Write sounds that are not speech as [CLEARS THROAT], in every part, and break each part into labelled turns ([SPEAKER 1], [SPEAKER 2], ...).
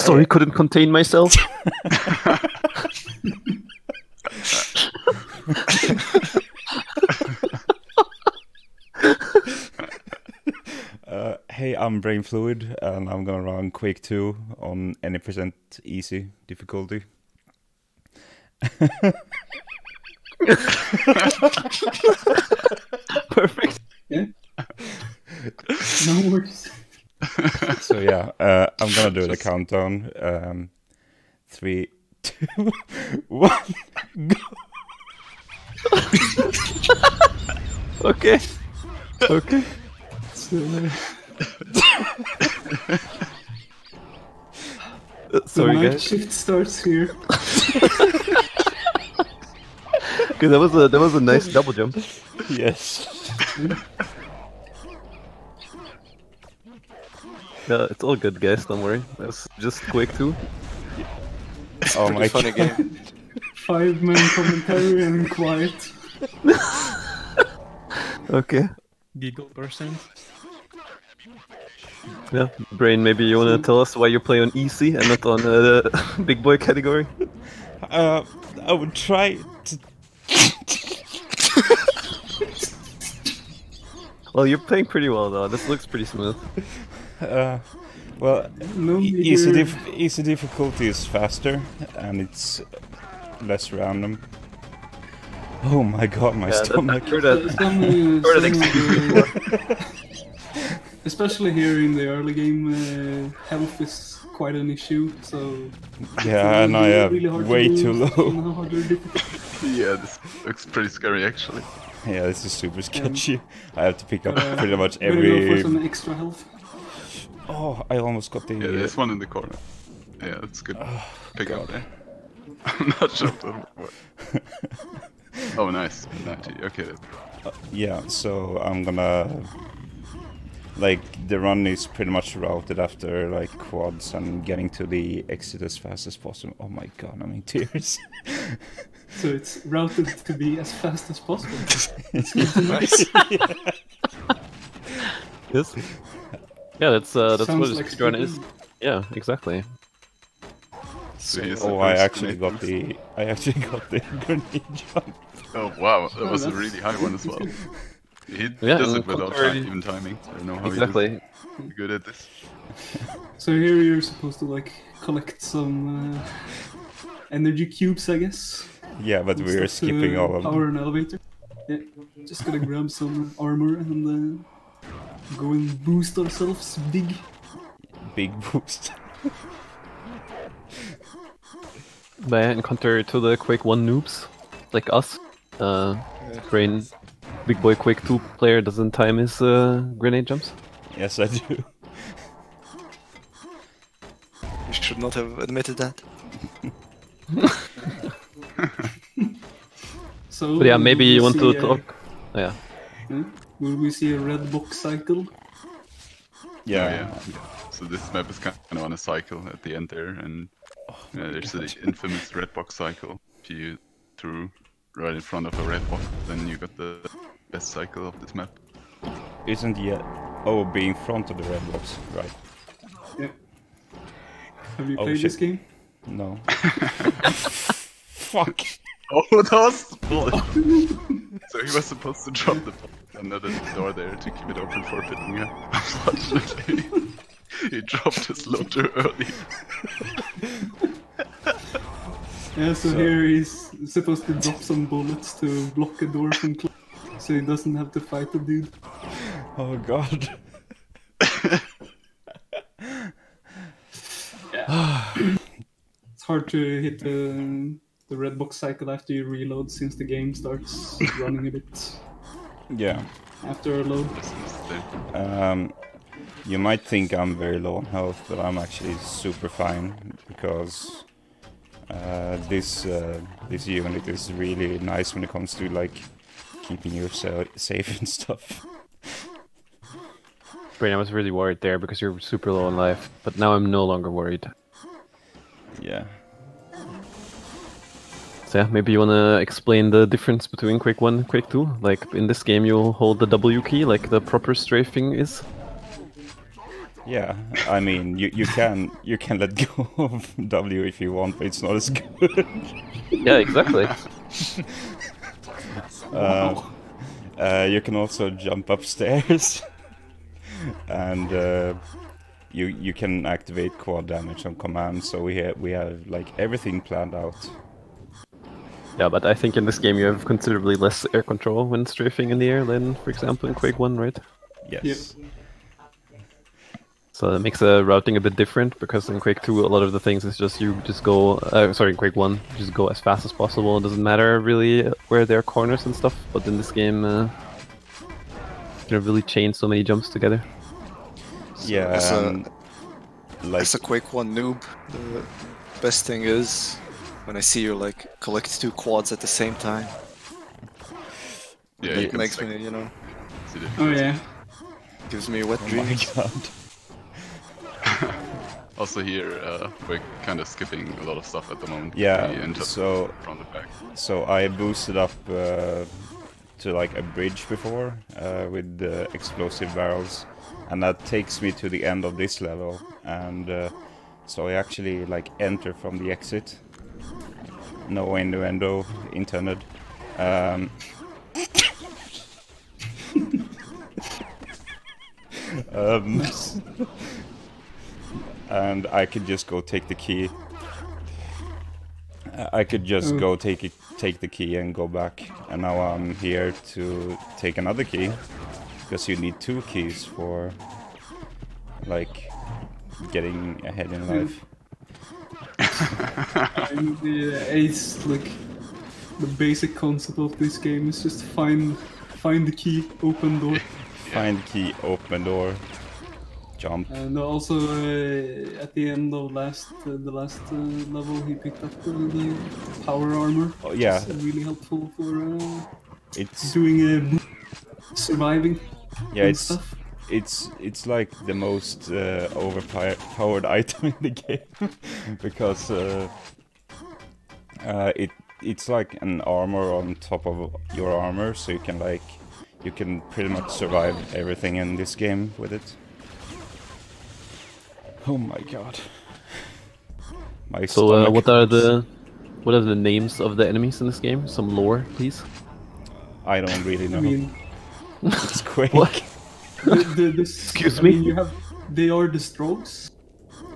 [SPEAKER 1] Sorry, couldn't contain myself. [LAUGHS]
[SPEAKER 2] Uh, hey, I'm Brain Fluid, and I'm gonna run Quake 2 on any percent easy difficulty. [LAUGHS]
[SPEAKER 1] Perfect.
[SPEAKER 3] Yeah. No worries.
[SPEAKER 2] So yeah, uh, I'm gonna do the countdown. Um, three, two, [LAUGHS] one.
[SPEAKER 1] Okay. Okay.
[SPEAKER 3] So, the
[SPEAKER 1] Sorry,
[SPEAKER 3] night
[SPEAKER 1] guys.
[SPEAKER 3] shift starts here. [LAUGHS]
[SPEAKER 1] Okay, that was a that was a nice double jump.
[SPEAKER 2] Yes. [LAUGHS]
[SPEAKER 1] Yeah, it's all good, guys. Don't worry. That's just Quake 2. [LAUGHS]
[SPEAKER 2] Oh my
[SPEAKER 4] funny
[SPEAKER 2] god.
[SPEAKER 4] game. [LAUGHS]
[SPEAKER 3] Five man commentary and quiet. [LAUGHS]
[SPEAKER 1] Okay.
[SPEAKER 5] Giggle percent.
[SPEAKER 1] Yeah, Brain. Maybe you wanna tell us why you play on easy and not on uh, the big boy category?
[SPEAKER 2] Uh, I would try to.
[SPEAKER 1] Well, you're playing pretty well though. This looks pretty smooth.
[SPEAKER 2] Uh, well,
[SPEAKER 3] No
[SPEAKER 2] easy, dif- easy difficulty is faster, and it's less random. Oh my god, my
[SPEAKER 1] Yeah,
[SPEAKER 2] stomach.
[SPEAKER 1] I that.
[SPEAKER 3] Some,
[SPEAKER 1] Heard that
[SPEAKER 3] some, [LAUGHS]
[SPEAKER 1] excuse [LAUGHS]
[SPEAKER 3] especially here in the early game, uh, health is quite an issue. So
[SPEAKER 2] Yeah, and I
[SPEAKER 3] really-
[SPEAKER 2] have
[SPEAKER 3] really hard to
[SPEAKER 2] way too low.
[SPEAKER 3] on harder difficulty.
[SPEAKER 6] Yeah, this looks pretty scary actually.
[SPEAKER 2] Yeah, this is super sketchy. I have to pick up
[SPEAKER 3] Uh,
[SPEAKER 2] pretty much
[SPEAKER 3] better go for
[SPEAKER 2] every.
[SPEAKER 3] some extra health.
[SPEAKER 2] Oh, I almost got the.
[SPEAKER 6] Yeah, uh, there's one in the corner. Yeah, that's good. Oh, Pick up there. [LAUGHS] I'm not sure what. oh, nice. 90. Okay. that's- uh,
[SPEAKER 2] Yeah, so I'm gonna like the run is pretty much routed after like quads and getting to the exit as fast as possible. Oh my god, I'm in tears. [LAUGHS]
[SPEAKER 3] So it's routed to be as fast as possible. [LAUGHS]
[SPEAKER 4] nice.
[SPEAKER 1] Yes. Yeah, that's uh, that's
[SPEAKER 3] Sounds
[SPEAKER 1] what a
[SPEAKER 3] like
[SPEAKER 1] speedrun is. Yeah, exactly.
[SPEAKER 6] So
[SPEAKER 2] oh, I actually got the I actually [LAUGHS] got the grenade jump.
[SPEAKER 6] Oh wow, that
[SPEAKER 3] Oh,
[SPEAKER 6] was a really high one as well. He [LAUGHS]
[SPEAKER 1] Yeah,
[SPEAKER 6] does it without
[SPEAKER 1] contrary-
[SPEAKER 6] even timing. I don't know how
[SPEAKER 1] Exactly.
[SPEAKER 6] he's good at this. [LAUGHS]
[SPEAKER 3] So here you're supposed to like collect some uh, energy cubes, I guess.
[SPEAKER 2] Yeah, but we are skipping all of
[SPEAKER 3] Power
[SPEAKER 2] them.
[SPEAKER 3] an elevator. Yeah, just gonna grab some armor and uh, go and boost ourselves big.
[SPEAKER 2] Big boost.
[SPEAKER 1] But yeah, in counter to the Quake 1 noobs, like us, uh, Brain, Big Boy Quake 2 player doesn't time his uh, grenade jumps.
[SPEAKER 2] Yes, I do.
[SPEAKER 4] You should not have admitted that. [LAUGHS]
[SPEAKER 3] So.
[SPEAKER 1] But yeah, maybe you want to
[SPEAKER 3] see a-
[SPEAKER 1] talk. Yeah.
[SPEAKER 3] huh? Will we see a red box cycle?
[SPEAKER 2] Yeah.
[SPEAKER 6] Oh, yeah. So this map is kind of on a cycle at the end there, and uh, there's the infamous red box cycle. If you threw right in front of a red box, then you got the best cycle of this map.
[SPEAKER 2] Isn't yet. Oh, be in front of the red box, right?
[SPEAKER 3] Yeah. Have you
[SPEAKER 2] Oh,
[SPEAKER 3] played this game?
[SPEAKER 2] No. [LAUGHS] Fuck.
[SPEAKER 6] Oh, that was [LAUGHS] bullet. so he was supposed to drop the under the door there to keep it open for picking up. Unfortunately, [LAUGHS] he dropped his load too early.
[SPEAKER 3] Yeah, so, here he's supposed to drop some bullets to block a door from closing, so he doesn't have to fight the dude.
[SPEAKER 2] Oh god. [SIGHS]
[SPEAKER 3] It's hard to hit the, the red box cycle after you reload since the game starts running a bit
[SPEAKER 2] Yeah.
[SPEAKER 3] after a load.
[SPEAKER 2] Um, you might think I'm very low on health, but I'm actually super fine because uh, this uh, this unit is really nice when it comes to like keeping you safe [LAUGHS] and stuff.
[SPEAKER 1] Brain, I was really worried there because you're super low on life, but now I'm no longer worried.
[SPEAKER 2] Yeah.
[SPEAKER 1] So yeah, maybe you wanna explain the difference between Quake 1 and Quake 2? Like in this game you hold the W key like the proper strafing is?
[SPEAKER 2] Yeah, I mean, you, you can you can let go of W if you want, but it's not as good.
[SPEAKER 1] Yeah, exactly.
[SPEAKER 2] Uh, [LAUGHS] uh, you can also jump upstairs, [LAUGHS] and uh, you you can activate quad damage on command. So we have we have like everything planned out.
[SPEAKER 1] Yeah, but I think in this game you have considerably less air control when strafing in the air than, for example, in Quake 1, right?
[SPEAKER 2] Yes.
[SPEAKER 1] So that makes the routing a bit different because in Quake 2 a lot of the things is just you just go uh, sorry in Quake 1 you just go as fast as possible. It doesn't matter really where there are corners and stuff. But in this game, uh, you can really chain so many jumps together.
[SPEAKER 2] Yeah.
[SPEAKER 4] as a-
[SPEAKER 2] um, like
[SPEAKER 4] As a Quake 1 noob, the best thing is when I see you like collect two quads at the same time.
[SPEAKER 6] Yeah,
[SPEAKER 4] it makes me, you know,
[SPEAKER 3] Oh
[SPEAKER 6] the differences.
[SPEAKER 3] yeah.
[SPEAKER 4] gives me wet
[SPEAKER 2] oh my
[SPEAKER 4] dreams. [LAUGHS]
[SPEAKER 2] god. [LAUGHS]
[SPEAKER 6] Also here, uh, we're kind of skipping a lot of stuff at the moment.
[SPEAKER 2] Yeah,
[SPEAKER 6] We
[SPEAKER 2] so-
[SPEAKER 6] from the back.
[SPEAKER 2] So I boosted up uh, to like a bridge before uh, with the explosive barrels, and that takes me to the end of this level. And uh, so I actually like enter from the exit. No innuendo intended. Um, um, and I could just go take the key. I could just
[SPEAKER 3] Mm.
[SPEAKER 2] go take it, take the key and go back. And now I'm here to take another key because you need two keys for like getting ahead in life.
[SPEAKER 3] And the ace like the basic concept of this game is just find find the key, open door. [LAUGHS]
[SPEAKER 2] Find key, open door, jump.
[SPEAKER 3] And also uh, at the end of last uh, the last uh, level, he picked up uh, the power armor.
[SPEAKER 2] Oh, yeah.
[SPEAKER 3] really helpful for uh,
[SPEAKER 2] It's
[SPEAKER 3] doing uh, surviving
[SPEAKER 2] yeah, it's
[SPEAKER 3] stuff.
[SPEAKER 2] It's it's like the most uh, overpowered [LAUGHS] item in the game [LAUGHS] because uh, uh, it it's like an armor on top of your armor, so you can like you can pretty much survive everything in this game with it. Oh my god. My
[SPEAKER 1] So uh, what are the what are the names of the enemies in this game? Some lore, please.
[SPEAKER 2] I don't really know.
[SPEAKER 3] I mean, [LAUGHS]
[SPEAKER 2] it's Quake.
[SPEAKER 1] What?
[SPEAKER 3] the, the,
[SPEAKER 1] Excuse
[SPEAKER 3] I
[SPEAKER 1] me?
[SPEAKER 3] mean, you have they are the Strokes.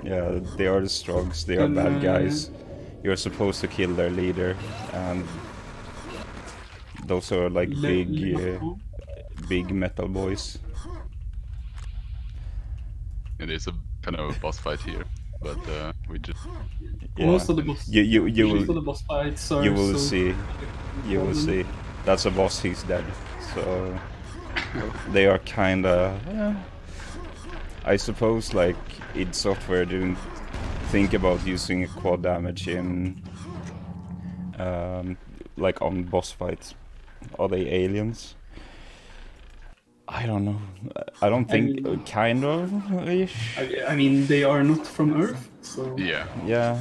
[SPEAKER 2] Yeah, they are the Stroggs. They are
[SPEAKER 3] And,
[SPEAKER 2] bad
[SPEAKER 3] uh,
[SPEAKER 2] guys. You're supposed to kill their leader, and those are like
[SPEAKER 3] Le-
[SPEAKER 2] big, uh, big metal boys.
[SPEAKER 6] It is a kind of a boss fight here, but uh, we just
[SPEAKER 2] Yeah.
[SPEAKER 3] Most of the boss.
[SPEAKER 2] You you you will
[SPEAKER 3] the boss fights are
[SPEAKER 2] you will
[SPEAKER 3] so
[SPEAKER 2] see you will see. That's a boss. He's dead. So they are kinda. Yeah. I suppose like id Software didn't think about using quad damage in um, like on boss fights. Are they aliens? I don't know. I don't think
[SPEAKER 3] mean-
[SPEAKER 2] kind of ish.
[SPEAKER 3] I, I mean, they are not from Earth, so
[SPEAKER 6] yeah.
[SPEAKER 2] Yeah.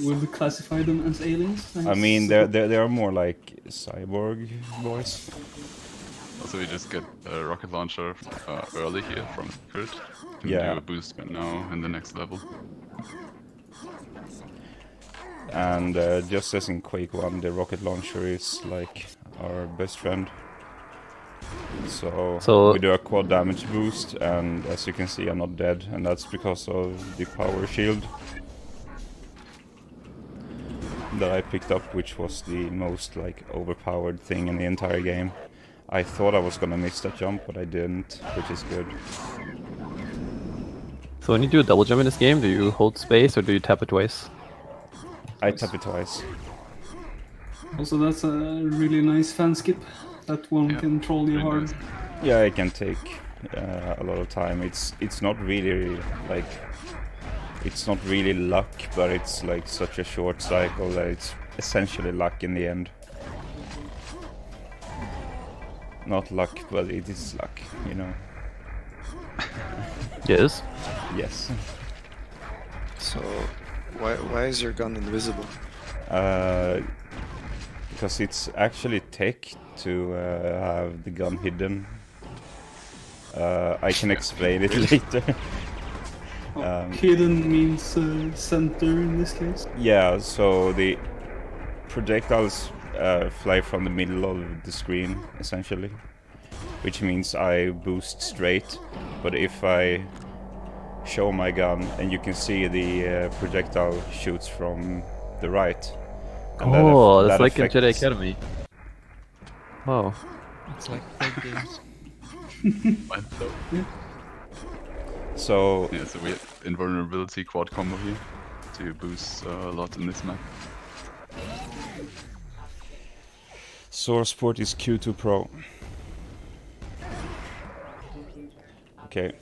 [SPEAKER 3] would we classify them as aliens?
[SPEAKER 2] I mean, they're they're, they're more like cyborg boys.
[SPEAKER 6] Also, we just get a rocket launcher uh, early here from Kurt. Can
[SPEAKER 2] Yeah.
[SPEAKER 6] do a boost but now in the next level.
[SPEAKER 2] And uh, just as in Quake 1, the rocket launcher is like our best friend. So,
[SPEAKER 1] So-
[SPEAKER 2] we do a quad damage boost, and as you can see, I'm not dead, and that's because of the power shield that I picked up, which was the most like overpowered thing in the entire game. I thought I was gonna miss that jump, but I didn't, which is good.
[SPEAKER 1] So when you do a double jump in this game, do you hold space or do you tap it twice?
[SPEAKER 2] I tap it twice.
[SPEAKER 3] Also, that's a really nice fan skip. That one
[SPEAKER 6] Yeah,
[SPEAKER 3] can troll you
[SPEAKER 6] really
[SPEAKER 3] hard.
[SPEAKER 6] nice.
[SPEAKER 2] Yeah, it can take uh, a lot of time. It's it's not really like it's not really luck, but it's like such a short cycle that it's essentially luck in the end. Not luck, but it is luck, you know. [LAUGHS]
[SPEAKER 1] Yes.
[SPEAKER 2] Yes.
[SPEAKER 4] So, why why is your gun invisible?
[SPEAKER 2] Uh, because it's actually tech to uh, have the gun hidden. Uh, I can explain it [LAUGHS] later. Um,
[SPEAKER 3] Hidden means uh, center in this case.
[SPEAKER 2] Yeah, so the projectiles uh, fly from the middle of the screen, essentially. Which means I boost straight, but if I show my gun and you can see the uh, projectile shoots from the right. and that
[SPEAKER 1] Oh,
[SPEAKER 2] that
[SPEAKER 1] that's like in Jedi Academy. Wow.
[SPEAKER 5] It's like fake games.
[SPEAKER 6] So,
[SPEAKER 2] So
[SPEAKER 6] yeah, so we have invulnerability quad combo here to boost uh, a lot in this map.
[SPEAKER 2] Source port is Q2 Pro. Okay,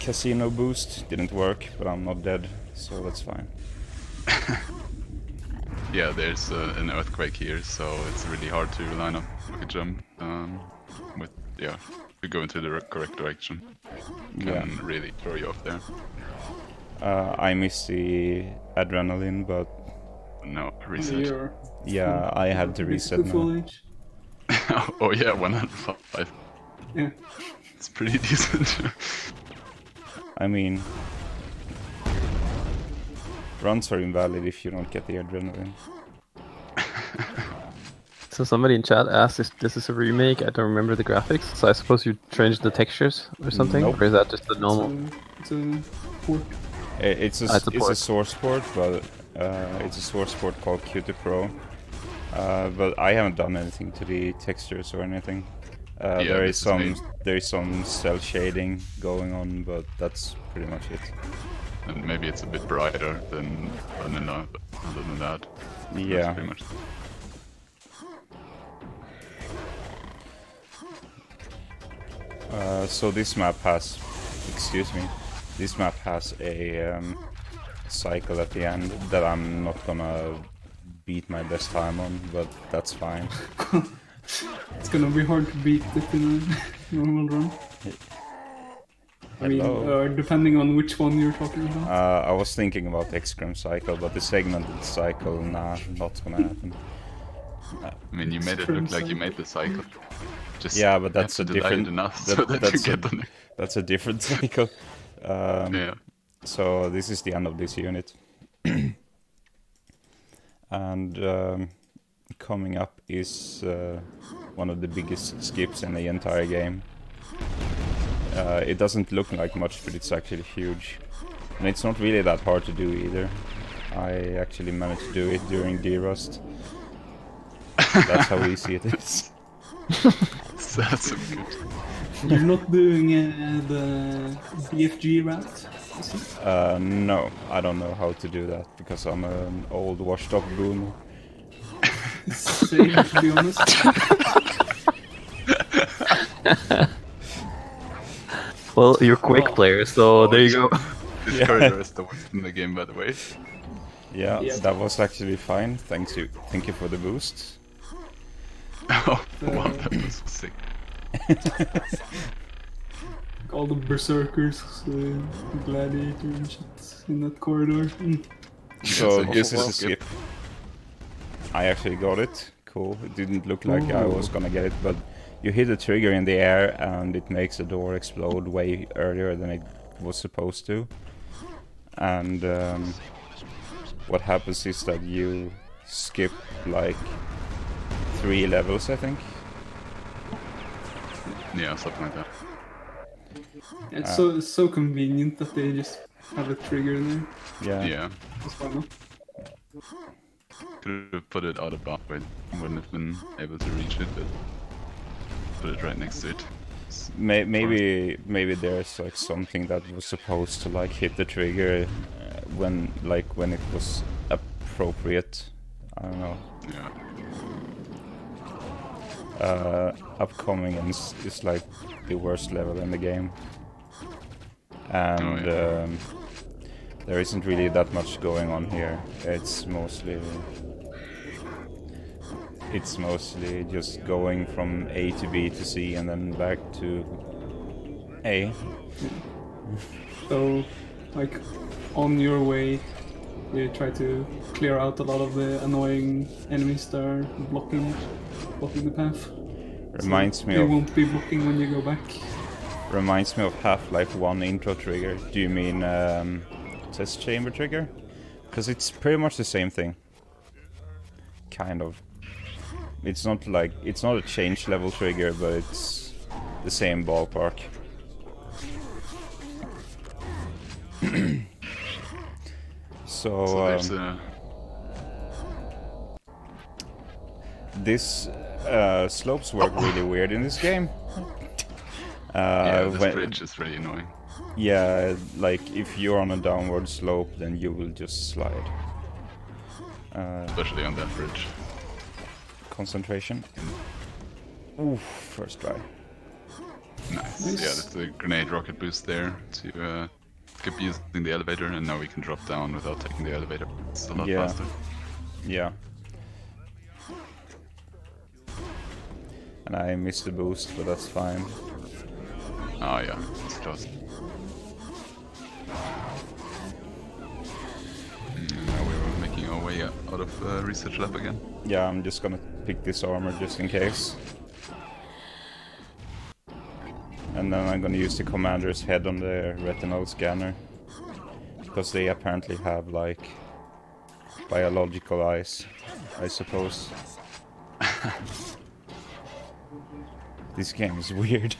[SPEAKER 2] casino boost didn't work, but I'm not dead, so that's fine. [LAUGHS]
[SPEAKER 6] Yeah, there's uh, an earthquake here, so it's really hard to line up a jump. Um, with yeah, if you go into the correct direction, can
[SPEAKER 2] Yeah.
[SPEAKER 6] really throw you off there.
[SPEAKER 2] Uh, I miss the adrenaline, but
[SPEAKER 6] No research.
[SPEAKER 3] You're
[SPEAKER 2] yeah, I had to reset
[SPEAKER 3] basically full
[SPEAKER 2] now.
[SPEAKER 3] Age. [LAUGHS]
[SPEAKER 6] oh yeah, 105.
[SPEAKER 3] Yeah.
[SPEAKER 6] It's pretty [LAUGHS] decent.
[SPEAKER 2] I mean, runs are invalid if you don't get the adrenaline. [LAUGHS]
[SPEAKER 1] So somebody in chat asked if this is a remake. I don't remember the graphics. So I suppose you changed the textures or something,
[SPEAKER 2] Nope.
[SPEAKER 1] or is that just the normal?
[SPEAKER 3] It's a port.
[SPEAKER 2] It's a,
[SPEAKER 1] Ah, it's a
[SPEAKER 2] it's a source port, but uh, it's a source port called Q2 Pro. Uh, but I haven't done anything to the textures or anything. Uh,
[SPEAKER 6] Yeah,
[SPEAKER 2] there is
[SPEAKER 6] is
[SPEAKER 2] some there is some cel shading going on, but that's pretty much it.
[SPEAKER 6] and maybe it's a bit brighter than vanilla, but other than that,
[SPEAKER 2] Yeah.
[SPEAKER 6] pretty much.
[SPEAKER 2] Uh, so this map has, excuse me, this map has a um, cycle at the end that I'm not gonna beat my best time on, but that's fine. [LAUGHS]
[SPEAKER 3] It's gonna be hard to beat it in a normal run. I mean, uh, depending on which one you're talking about.
[SPEAKER 2] Uh, I was thinking about X-Gram cycle, but the segmented cycle, nah, not gonna happen.
[SPEAKER 6] I mean, you made it look like you made the cycle. Just
[SPEAKER 2] Yeah, but that's a
[SPEAKER 6] to delay it
[SPEAKER 2] different-
[SPEAKER 6] enough
[SPEAKER 2] that- [LAUGHS]
[SPEAKER 6] so that
[SPEAKER 2] that's
[SPEAKER 6] you
[SPEAKER 2] a-
[SPEAKER 6] get the. [LAUGHS]
[SPEAKER 2] That's a different cycle. Um,
[SPEAKER 6] Yeah.
[SPEAKER 2] So this is the end of this unit. [CLEARS THROAT] and um, coming up is uh, one of the biggest skips in the entire game. Uh, it doesn't look like much, but it's actually huge. And it's not really that hard to do either. I actually managed to do it during D-Rust. That's how easy it is.
[SPEAKER 6] So [LAUGHS] that's a good.
[SPEAKER 3] You're not doing uh, the BFG route, is it?
[SPEAKER 2] Uh, no, I don't know how to do that because I'm an old washed up boomer.
[SPEAKER 3] Same, to be honest.
[SPEAKER 1] Well, you're Quake player, so there you go.
[SPEAKER 6] This [LAUGHS]
[SPEAKER 2] Yeah.
[SPEAKER 6] corridor is the worst in the game, by the way.
[SPEAKER 2] Yeah,
[SPEAKER 3] Yeah.
[SPEAKER 2] that was actually fine. Thanks you, thank you for the boost. [LAUGHS]
[SPEAKER 6] Oh, wow, that was sick. [LAUGHS]
[SPEAKER 3] All the berserkers, uh, gladiator and shit in that corridor. Mm.
[SPEAKER 2] So
[SPEAKER 6] so
[SPEAKER 2] this is
[SPEAKER 6] well,
[SPEAKER 2] a skip. I actually got it. Cool. It didn't look like I was gonna get it, but you hit the trigger in the air and it makes the door explode way earlier than it was supposed to. And um, what happens is that you skip like three levels, I think.
[SPEAKER 6] Yeah, something like that.
[SPEAKER 3] It's
[SPEAKER 2] Uh.
[SPEAKER 3] so it's so convenient that they just have a trigger there.
[SPEAKER 2] Yeah.
[SPEAKER 6] Yeah.
[SPEAKER 3] Just why not?
[SPEAKER 6] Could have put it out of bounds, but wouldn't have been able to reach it, but put it right next to it.
[SPEAKER 2] Maybe maybe there's like something that was supposed to like hit the trigger uh, when like when it was appropriate. I don't know.
[SPEAKER 6] Yeah.
[SPEAKER 2] Uh, upcoming is, is like the worst level in the game, and
[SPEAKER 6] yeah.
[SPEAKER 2] um, there isn't really that much going on here. It's mostly it's mostly just going from A to B to C and then back to A.
[SPEAKER 3] So, like, on your way, you try to clear out a lot of the annoying enemies that are blocking blocking the path.
[SPEAKER 2] Reminds me
[SPEAKER 3] They
[SPEAKER 2] of
[SPEAKER 3] won't be blocking when you go back.
[SPEAKER 2] reminds me of Half-Life 1 intro trigger. Do you mean um, test chamber trigger, because it's pretty much the same thing. Kind of. It's not like it's not a change level trigger, but it's the same ballpark. [CLEARS THROAT] so,
[SPEAKER 6] So there's
[SPEAKER 2] um,
[SPEAKER 6] a
[SPEAKER 2] this uh, slopes work really weird in this game. Uh,
[SPEAKER 6] yeah, this
[SPEAKER 2] when-
[SPEAKER 6] bridge is really annoying.
[SPEAKER 2] Yeah, like if you're on a downward slope, then you will just slide. Uh,
[SPEAKER 6] Especially on that bridge.
[SPEAKER 2] concentration. Oof, first try.
[SPEAKER 6] Nice.
[SPEAKER 3] Nice.
[SPEAKER 6] Yeah, that's a grenade rocket boost there to uh, keep using the elevator, and now we can drop down without taking the elevator. It's a lot
[SPEAKER 2] Yeah.
[SPEAKER 6] faster.
[SPEAKER 2] Yeah. And I missed the boost, but that's fine.
[SPEAKER 6] Oh yeah, it's close. Mm, now we're making our way out of uh, research lab again.
[SPEAKER 2] Yeah, I'm just gonna pick this armor just in case. And then I'm gonna use the commander's head on the retinal scanner. Because they apparently have like biological eyes, I suppose. [LAUGHS] this game is weird.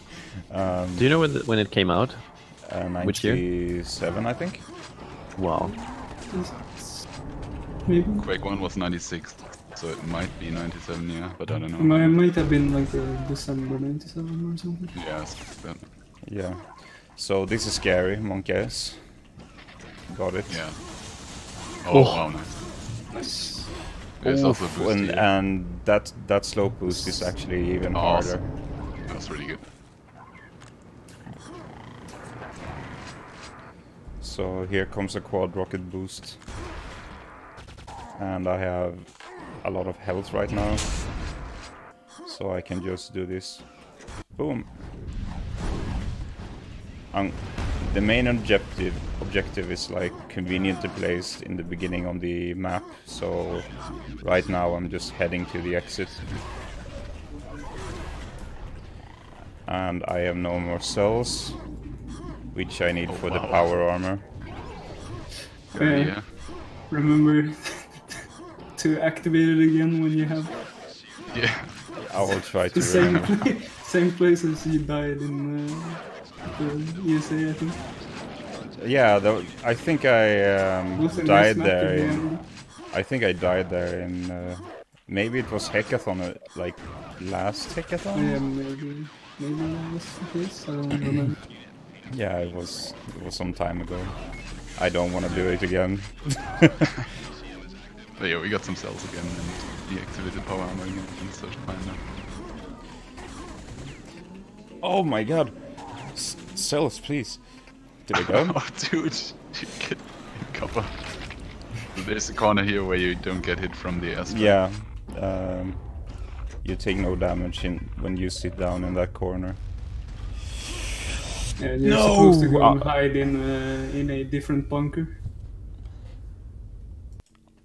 [SPEAKER 2] Um,
[SPEAKER 1] Do you know when, the, when it came out?
[SPEAKER 2] uh,
[SPEAKER 1] which year?
[SPEAKER 2] 97, I think.
[SPEAKER 1] Wow.
[SPEAKER 6] Quake 1 was 96, so it might be 97, yeah, but I don't know.
[SPEAKER 3] It might, might have been like the December 97 or something.
[SPEAKER 6] Yeah, it's-
[SPEAKER 2] Yeah. So this is scary, monkeys. Got it.
[SPEAKER 6] yeah. Oh, oh. wow, nice.
[SPEAKER 3] Nice.
[SPEAKER 6] There's also a boost
[SPEAKER 2] and,
[SPEAKER 6] here.
[SPEAKER 2] and that that slow boost is actually even
[SPEAKER 6] Awesome.
[SPEAKER 2] harder.
[SPEAKER 6] That's really good.
[SPEAKER 2] So here comes a quad rocket boost. And I have a lot of health right now. So I can just do this. Boom. Um, the main objective objective is like conveniently placed in the beginning on the map. So right now I'm just heading to the exit. And I have no more cells, which I need
[SPEAKER 6] Oh,
[SPEAKER 2] for the power armor.
[SPEAKER 6] Good
[SPEAKER 3] Yeah. Remember to activate it again when you have
[SPEAKER 6] Yeah.
[SPEAKER 2] I will try to
[SPEAKER 3] the same
[SPEAKER 2] remember.
[SPEAKER 3] pla- same place as you died in uh, the ESA, I think.
[SPEAKER 2] Yeah, the, I think I um, died there. In. I think I died there in. Uh, maybe it was Hekathon, uh, like last Hekathon.
[SPEAKER 3] Yeah, maybe maybe that was the case. I don't remember.
[SPEAKER 2] Yeah, it was. It was some time ago. I don't want to do it again. [LAUGHS]
[SPEAKER 6] But yeah, we got some cells again and deactivated power armor again, so it's fine
[SPEAKER 2] oh my god! S- cells, please. Did I go? [LAUGHS]
[SPEAKER 6] Oh, dude, you get cover. There's a corner here where you don't get hit from the airstrike.
[SPEAKER 2] yeah. Um, you take no damage in, when you sit down in that corner.
[SPEAKER 3] Yeah, you're
[SPEAKER 2] No!
[SPEAKER 3] supposed to go
[SPEAKER 2] Uh,
[SPEAKER 3] hide in uh, in a different bunker.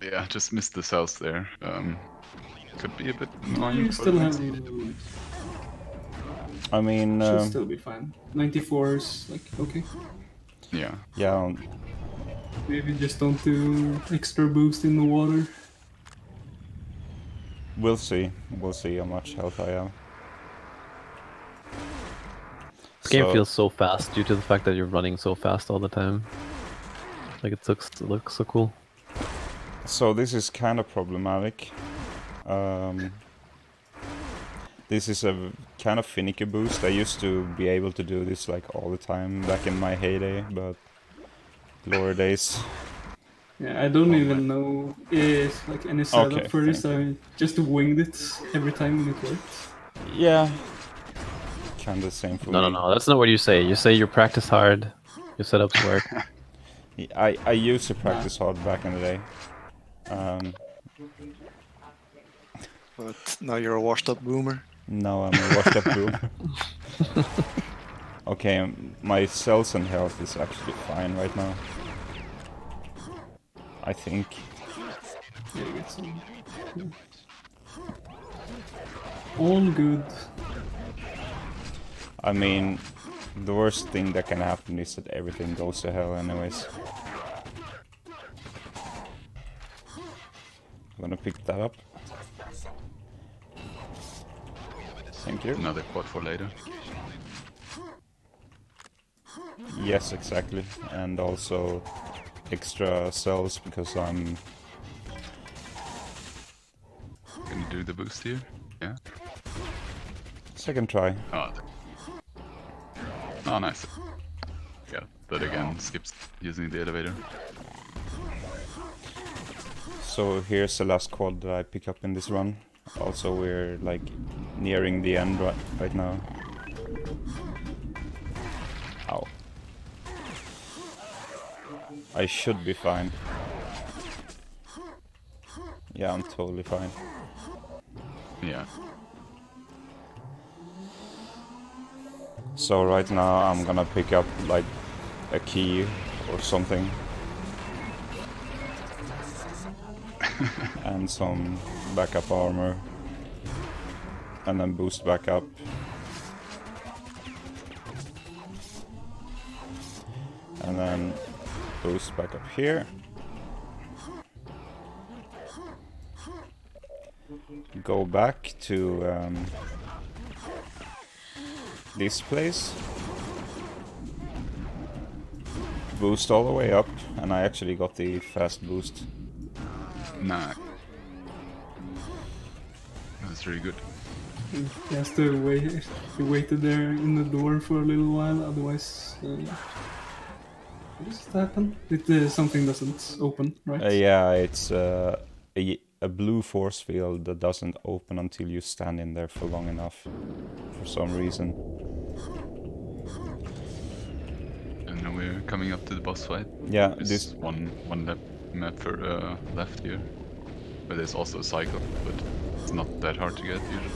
[SPEAKER 6] Yeah, just missed the cells there. Um, could be a bit annoying.
[SPEAKER 3] You
[SPEAKER 6] for
[SPEAKER 3] still
[SPEAKER 6] the
[SPEAKER 3] have
[SPEAKER 6] next-
[SPEAKER 2] I mean,
[SPEAKER 3] should
[SPEAKER 2] um,
[SPEAKER 3] still be fine. 94 is like okay.
[SPEAKER 6] Yeah.
[SPEAKER 2] yeah. um,
[SPEAKER 3] Maybe just don't do extra boost in the water.
[SPEAKER 2] We'll see. We'll see how much health I have.
[SPEAKER 1] This game
[SPEAKER 2] So-
[SPEAKER 1] feels so fast due to the fact that you're running so fast all the time. Like it looks, it looks so cool.
[SPEAKER 2] So this is kind of problematic. Um, this is a kind of finicky boost. I used to be able to do this like all the time back in my heyday, but lower days.
[SPEAKER 3] Yeah, I don't even know if like any setup
[SPEAKER 2] Okay,
[SPEAKER 3] for this.
[SPEAKER 2] thank
[SPEAKER 3] I just winged it every time and it worked.
[SPEAKER 2] Yeah, kind of the same for
[SPEAKER 1] No, no,
[SPEAKER 2] me.
[SPEAKER 1] no. That's not what you say. You say you practice hard, your setups work. [LAUGHS]
[SPEAKER 2] I I used to practice hard back in the day. Um,
[SPEAKER 4] But now you're a washed up boomer.
[SPEAKER 2] now I'm a washed up boomer. [LAUGHS] okay, um, my cells and health is actually fine right now. I think.
[SPEAKER 3] Yeah, you get some. yeah. All good.
[SPEAKER 2] I mean, the worst thing that can happen is that everything goes to hell, anyways. Gonna pick that up. Thank you.
[SPEAKER 6] Another quad for later.
[SPEAKER 2] Yes, exactly. And also extra cells because I'm
[SPEAKER 6] Can you do the boost here? Yeah.
[SPEAKER 2] second try.
[SPEAKER 6] Oh, oh nice. Yeah, that again skips using the elevator.
[SPEAKER 2] So here's the last quad that I pick up in this run. Also, we're like nearing the end right, right now. Ow. I should be fine. Yeah, I'm totally fine.
[SPEAKER 6] Yeah.
[SPEAKER 2] So right now I'm gonna pick up like a key or something. [LAUGHS] and some backup armor. And then boost back up. And then boost back up here. Go back to um, this place. Boost all the way up, and I actually got the fast boost.
[SPEAKER 6] Nah. That's really good.
[SPEAKER 3] He has to wait. He waited there in the door for a little while, otherwise. Uh, what does it happen? It uh, something doesn't open, right?
[SPEAKER 2] Uh, yeah, it's uh, a, a blue force field that doesn't open until you stand in there for long enough, for some reason.
[SPEAKER 6] And now we're coming up to the boss fight.
[SPEAKER 2] Yeah,
[SPEAKER 6] There's
[SPEAKER 2] this
[SPEAKER 6] one one lap, map for uh, left here. But there's also a cycle, but it's not that hard to get usually.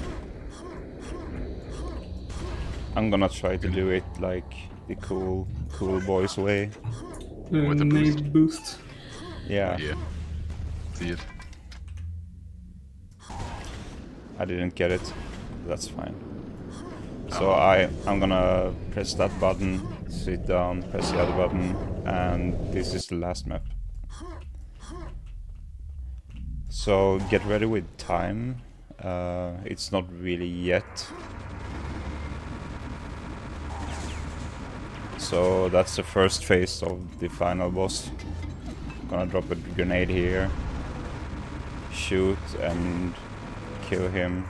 [SPEAKER 2] I'm gonna try to do it like the cool, cool boys way.
[SPEAKER 3] The
[SPEAKER 6] with the
[SPEAKER 3] nade boost.
[SPEAKER 2] Yeah,
[SPEAKER 6] Yeah. See it.
[SPEAKER 2] I didn't get it. That's fine. So I, I'm gonna press that button, sit down, press the other button, and this is the last map. So get ready with time. Uh, it's not really yet. So that's the first phase of the final boss. Gonna drop a grenade here, shoot and kill him.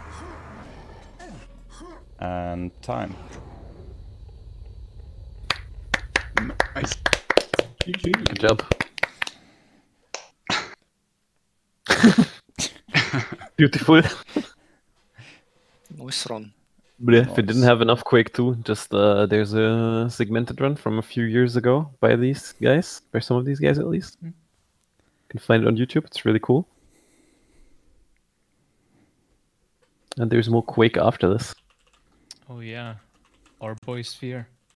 [SPEAKER 2] And time.
[SPEAKER 6] Nice.
[SPEAKER 1] Good job. Beautiful.
[SPEAKER 4] Nice run.
[SPEAKER 1] But yeah, if we didn't have enough Quake 2, just uh, there's a segmented run from a few years ago by these guys, by some of these guys at least. You can find it on YouTube. It's really cool. And there's more Quake after this.
[SPEAKER 5] Oh yeah. Our boy Sphere.